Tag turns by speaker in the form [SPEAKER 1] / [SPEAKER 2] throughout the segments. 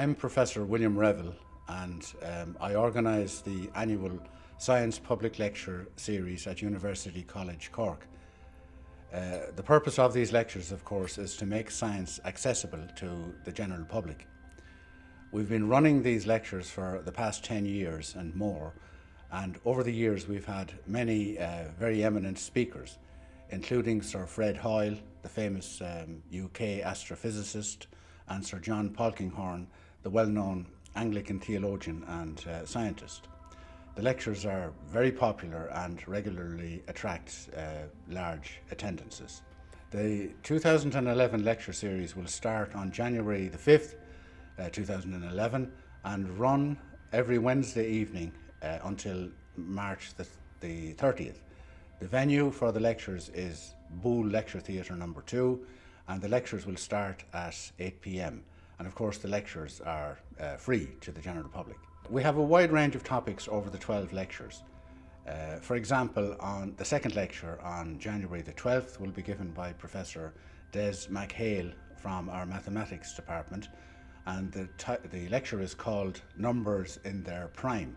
[SPEAKER 1] I'm Professor William Reville, and um, I organise the annual Science Public Lecture Series at University College Cork. Uh, the purpose of these lectures, of course, is to make science accessible to the general public. We've been running these lectures for the past 10 years and more, and over the years we've had many uh, very eminent speakers, including Sir Fred Hoyle, the famous um, UK astrophysicist, and Sir John Polkinghorne, the well-known Anglican theologian and uh, scientist. The lectures are very popular and regularly attract uh, large attendances. The 2011 lecture series will start on January the 5th, uh, 2011, and run every Wednesday evening uh, until March the, the 30th. The venue for the lectures is Boole Lecture Theatre number 2, and the lectures will start at 8 pm. And of course, the lectures are uh, free to the general public. We have a wide range of topics over the 12 lectures. Uh, for example, on the second lecture on January the 12th will be given by Professor Des McHale from our mathematics department, and the, the lecture is called Numbers in Their Prime.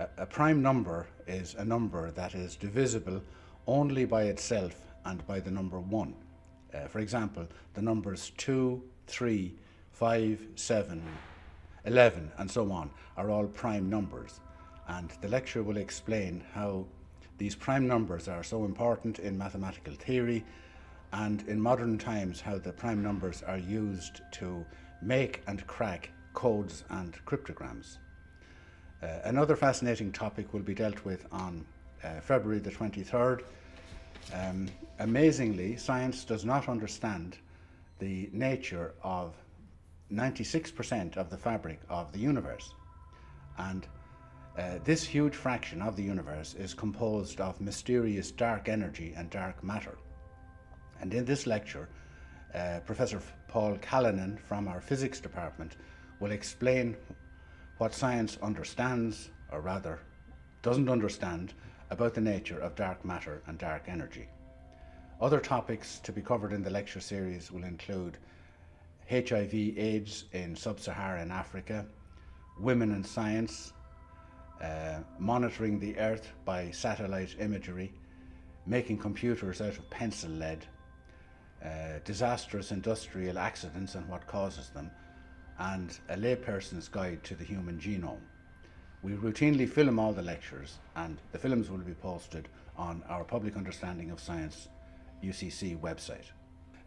[SPEAKER 1] A, a prime number is a number that is divisible only by itself and by the number 1. Uh, for example, the numbers 2, 3, 5, 7, 11, and so on are all prime numbers. And the lecture will explain how these prime numbers are so important in mathematical theory and in modern times how the prime numbers are used to make and crack codes and cryptograms. Uh, another fascinating topic will be dealt with on uh, February the 23rd. Um, amazingly, science does not understand the nature of 96% of the fabric of the universe. And uh, this huge fraction of the universe is composed of mysterious dark energy and dark matter. And in this lecture, uh, Professor Paul Callanan from our physics department will explain what science understands, or rather doesn't understand, about the nature of dark matter and dark energy. Other topics to be covered in the lecture series will include HIV AIDS in sub-Saharan Africa, women in science, uh, monitoring the earth by satellite imagery, making computers out of pencil lead, uh, disastrous industrial accidents and what causes them, and a layperson's guide to the human genome. We routinely film all the lectures and the films will be posted on our Public Understanding of Science UCC website.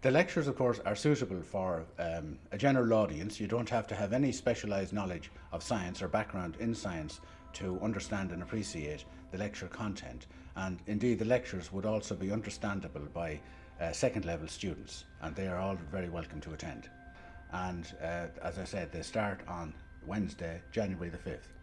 [SPEAKER 1] The lectures, of course, are suitable for um, a general audience. You don't have to have any specialised knowledge of science or background in science to understand and appreciate the lecture content. And indeed, the lectures would also be understandable by uh, second level students, and they are all very welcome to attend. And uh, as I said, they start on Wednesday, January the 5th.